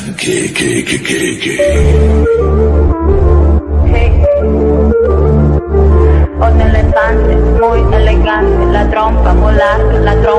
Can, que, que, que, que, que. Con el elefante, muy elegante, la trompa volante, la trompa.